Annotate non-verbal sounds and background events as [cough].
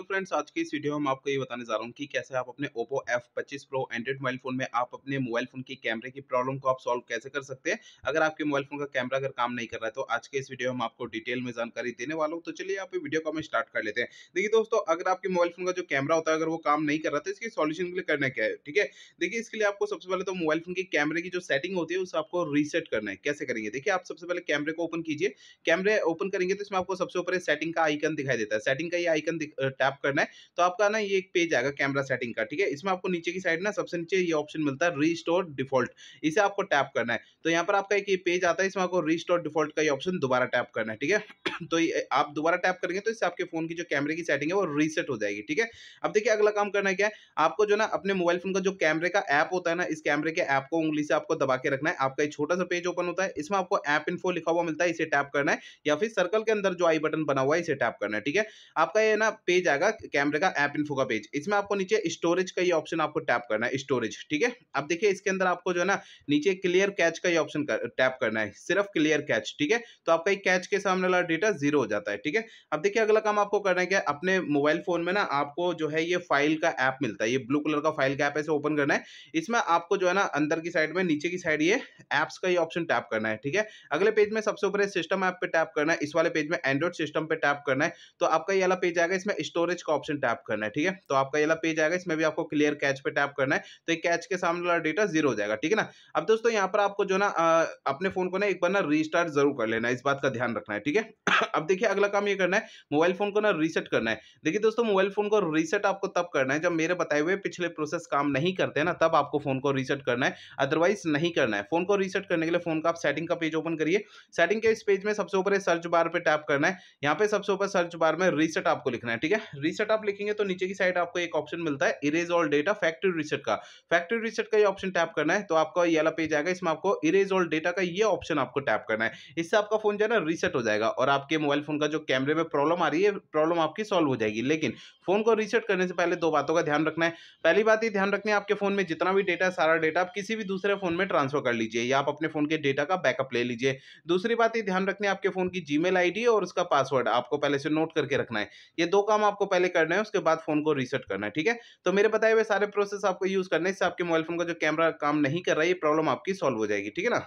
Hello friends आज की इस वीडियो में आपको ये बताने जा रहा हूँ कि कैसे आप अपने Oppo F25 Pro Android mobile phone में आप अपने मोबाइल फ़ोन की कैमरे की प्रॉब्लम को आप सॉल्व कैसे कर सकते हैं। अगर आपके मोबाइल फ़ोन का कैमरा अगर काम नहीं कर रहा है तो आज के इस वीडियो में आपको डिटेल में जानकारी देने वाला हूँ। तो चलिए आप वीडियो को हम स्टार्ट कर लेते हैं। देखिए दोस्तों, अगर आपके मोबाइल फ़ोन का जो कैमरा होता है, अगर वो काम नहीं कर रहा था इसके सॉल्यूशन के लिए करना क्या है? ठीक है? देखिए, इसके लिए आपको सबसे पहले तो मोबाइल फ़ोन की कैमरे की जो सेटिंग होती है, उसे आपको रीसेट करना है। कैसे करेंगे? देखिए, आप सबसे पहले कैमरे को ओपन कीजिए। कैमरे ओपन करेंगे तो इसमें आपको सबसे ऊपर सेटिंग का आइकन दिखाई देता है। सेटिंग का ये आइकन टैप करना है तो आपका ना ये एक पेज आएगा कैमरा सेटिंग का, ठीक है? इसमें आपको नीचे की साइड ना सबसे नीचे ये ऑप्शन मिलता है रीस्टोर डिफ़ॉल्ट, इसे आपको टैप करना है। तो यहाँ पर आपका एक ये पेज आता है, इसमें आपको रीस्टोर डिफ़ॉल्ट का ये ऑप्शन दोबारा टैप करना है, ठीक है? [clears throat] तो आप दोबारा टैप करेंगे तो इससे आपके फ़ोन की जो कैमरे की सेटिंग है वो रीसेट हो जाएगी, ठीक है? अब देखिए अगला काम करना क्या है? आपको जो ना अपने मोबाइल फ़ोन का जो कैमरे का ऐप होता है ना, इस कैमरे के ऐप को उंगली से आपको दबा के रखना है। आपका एक छोटा सा पेज ओपन होता है, इसमें आपको ऐप इन्फो लिखा हुआ मिलता है, इसे टैप करना है, या फिर सर्कल के अंदर जो आई बटन बना हुआ है, इसे टैप करना है, ठीक है? आपका ये ना पेज आएगा कैमरे का ऐप इन्फो का पेज इसमें आपको नीचे स्टोरेज का ये ऑप्शन आपको टैप करना है स्टोरेज ठीक है? अब देखिए इसके अंदर आपको जो है ना नीचे क्लियर कैच का ये ऑप्शन कर, टैप करना है सिर्फ़ क्लियर कैच ठीक है? तो आपका कैच के सामने वाला डेटा ज़ीरो हो जाता है ठीक है? अब देखिए अगला काम आपको करना है क्या अपने मोबाइल फ़ोन में ना आपको जो है ये फ़ाइल का ऐप मिलता है ये ब्लू कलर का फ़ाइल का ऐप ऐसे ओपन करना है। इसमें आपको जो है ना अंदर की साइड में नीचे की साइड ये एप्स का ये ऑप्शन टैप करना है ठीक है? अगले पेज में सबसे ऊपर सिस्टम ऐप पे टैप करना है इस वाले पेज में एंड्रॉइड सिस्टम पे टैप करना है तो आपका ये वाला पेज आएगा इसमें स्टोरेज का ऑप्शन टैप करना है, ठीक है? तो आपका ये पेज आएगा, इसमें भी आपको क्लियर कैच पे टैप करना है तो कैच के सामने वाला डेटा ज़ीरो हो जाएगा, ठीक है ना? अब दोस्तों, यहाँ पर आपको जो ना अपने फ़ोन को ना एक बार ना रीस्टार्ट ज़रूर कर लेना इस बात का ध्यान रखना है, ठीक है? [coughs] अब देखिए, अगला काम ये करना है मोबाइल फ़ोन को ना रीसेट करना है। देखिए दोस्तों मोबाइल फ़ोन को रीसेट आपको तब करना है, जब मेरे बताए हुए पिछले प्रोसेस काम नहीं करते ना, तब आपको फ़ोन को रीसेट करना है अदरवाइज़ नहीं करना है। फ़ोन को रीसेट करने के लिए फ़ोन का आप सेटिंग का पेज ओपन करिए। सेटिंग के इस पेज में सबसे ऊपर सर्च बार पे टैप करना है, यहाँ पे सबसे ऊपर सर्च बार में रीसेट आपको लिखना है, ठीक है? रीसेट आप लिखेंगे तो नीचे की साइड आपको एक ऑप्शन मिलता है erase all data factory reset का। फैक्ट्री रीसेट का ये ऑप्शन टैप करना है तो आपका ये वाला पेज आएगा, इसमें आपको इरेज ऑल डेटा का ये ऑप्शन आपको टैप करना है। इससे आपका फ़ोन जो है ना रीसेट हो जाएगा और आपके मोबाइल फ़ोन का जो कैमरे में प्रॉब्लम आ रही है प्रॉब्लम आपकी सॉल्व हो जाएगी। लेकिन फ़ोन को रीसेट करने से पहले दो बातों का ध्यान रखना है। पहली बात ये ध्यान रखना है, आपके फ़ोन में जितना भी डेटा है, सारा डेटा आप किसी भी दूसरे फ़ोन में ट्रांसफ़र कर लीजिए या आप अपने फ़ोन के डेटा का बैकअप ले लीजिए। दूसरी बात ये ध्यान रखना है, आपके फ़ोन की जीमेल आईडी और उसका पासवर्ड आपको पहले से नोट करके रखना है। ये दो काम आपको पहले करना है, उसके बाद फ़ोन को रीसेट करना है, ठीक है? तो मेरे बताए हुए सारे प्रोसेस आपको यूज़ करना है, इससे आपके मोबाइल फ़ोन का जो कैमरा काम नहीं कर रहा है, ये प्रॉब्लम आपकी सॉल्व हो जाएगी, ठीक है ना?